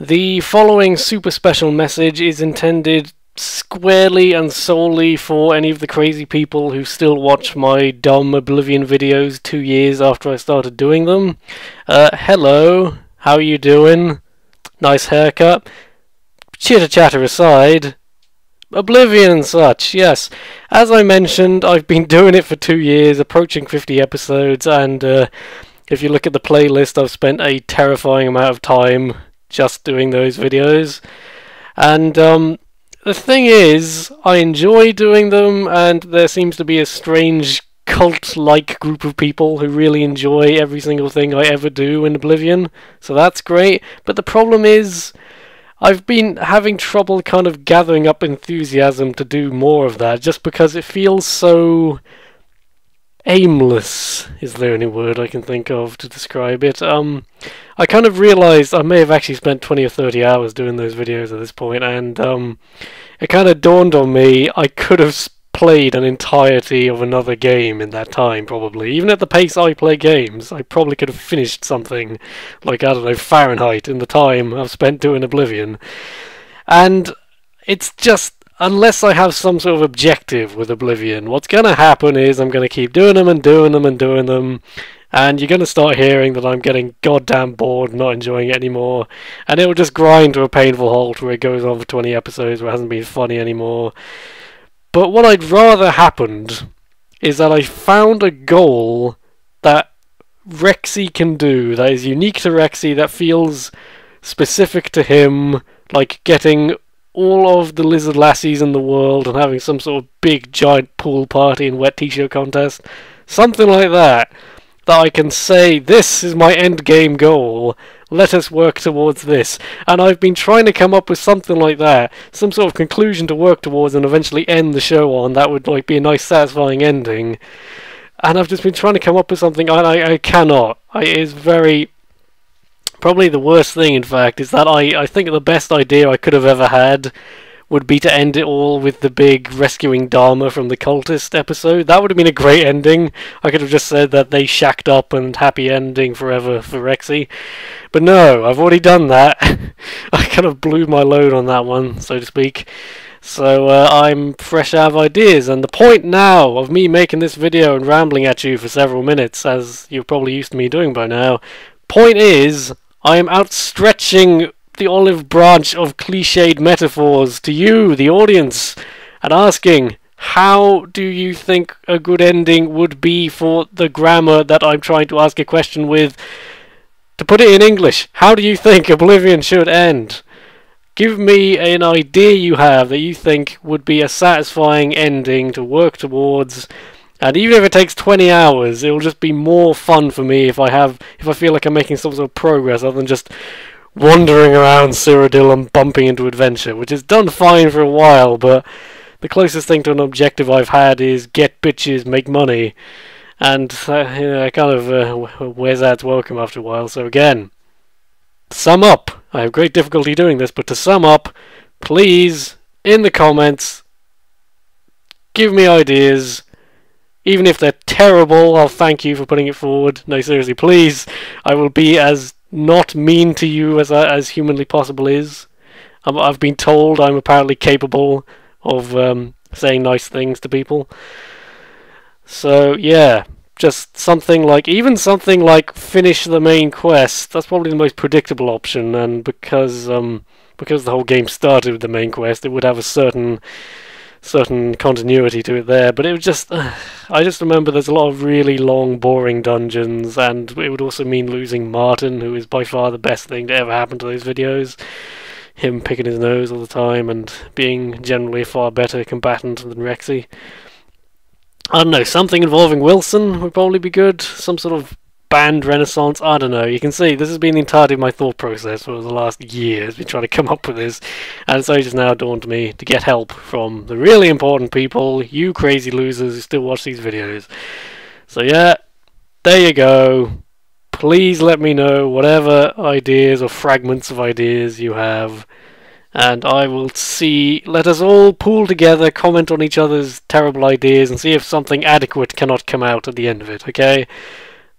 The following super special message is intended squarely and solely for any of the crazy people who still watch my dumb Oblivion videos two years after I started doing them. Uh, hello, how are you doing? Nice haircut. Chitter chatter aside, Oblivion and such, yes. As I mentioned, I've been doing it for two years, approaching 50 episodes, and uh, if you look at the playlist, I've spent a terrifying amount of time just doing those videos. And um, the thing is, I enjoy doing them, and there seems to be a strange cult like group of people who really enjoy every single thing I ever do in Oblivion. So that's great. But the problem is, I've been having trouble kind of gathering up enthusiasm to do more of that just because it feels so aimless is the only word I can think of to describe it. Um, I kind of realized I may have actually spent 20 or 30 hours doing those videos at this point, and um, it kind of dawned on me I could have played an entirety of another game in that time, probably. Even at the pace I play games, I probably could have finished something like, I don't know, Fahrenheit in the time I've spent doing Oblivion. And it's just unless I have some sort of objective with Oblivion, what's going to happen is I'm going to keep doing them and doing them and doing them, and you're going to start hearing that I'm getting goddamn bored, not enjoying it anymore, and it'll just grind to a painful halt where it goes on for 20 episodes where it hasn't been funny anymore. But what I'd rather happened is that I found a goal that Rexy can do, that is unique to Rexy, that feels specific to him, like getting all of the lizard lassies in the world and having some sort of big giant pool party and wet t-shirt contest. Something like that. That I can say, this is my end game goal. Let us work towards this. And I've been trying to come up with something like that. Some sort of conclusion to work towards and eventually end the show on. That would like be a nice satisfying ending. And I've just been trying to come up with something and I, I cannot. I, it is very Probably the worst thing, in fact, is that I, I think the best idea I could have ever had would be to end it all with the big rescuing Dharma from the cultist episode. That would have been a great ending. I could have just said that they shacked up and happy ending forever for Rexy. But no, I've already done that. I kind of blew my load on that one, so to speak. So uh, I'm fresh out of ideas, and the point now of me making this video and rambling at you for several minutes, as you're probably used to me doing by now, point is, I am outstretching the olive branch of cliched metaphors to you, the audience, and asking, how do you think a good ending would be for the grammar that I'm trying to ask a question with? To put it in English, how do you think Oblivion should end? Give me an idea you have that you think would be a satisfying ending to work towards and even if it takes 20 hours, it'll just be more fun for me if I have, if I feel like I'm making some sort of progress other than just wandering around Cyrodiil and bumping into adventure, which is done fine for a while, but the closest thing to an objective I've had is get bitches, make money, and uh, you know, kind of uh, wears out welcome after a while. So again, sum up. I have great difficulty doing this, but to sum up, please, in the comments, give me ideas even if they're terrible, I'll thank you for putting it forward. No, seriously, please. I will be as not mean to you as as humanly possible is. i have been told I'm apparently capable of um, saying nice things to people. So yeah, just something like even something like finish the main quest. That's probably the most predictable option, and because um, because the whole game started with the main quest, it would have a certain certain continuity to it there, but it was just uh, I just remember there's a lot of really long, boring dungeons, and it would also mean losing Martin, who is by far the best thing to ever happen to those videos. Him picking his nose all the time and being generally a far better combatant than Rexy. I don't know, something involving Wilson would probably be good. Some sort of band renaissance. I don't know. You can see this has been the entirety of my thought process for the last year. Has been trying to come up with this, and so it just now dawned me to get help from the really important people, you crazy losers who still watch these videos. So yeah, there you go. Please let me know whatever ideas or fragments of ideas you have. And I will see. Let us all pool together, comment on each other's terrible ideas, and see if something adequate cannot come out at the end of it, okay?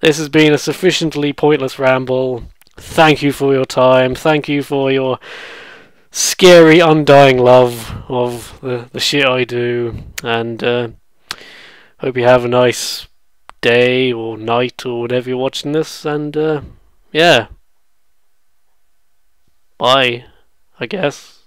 This has been a sufficiently pointless ramble. thank you for your time. Thank you for your scary, undying love of the, the shit I do. And uh, hope you have a nice day or night or whatever you're watching this. And uh, yeah. Bye, I guess.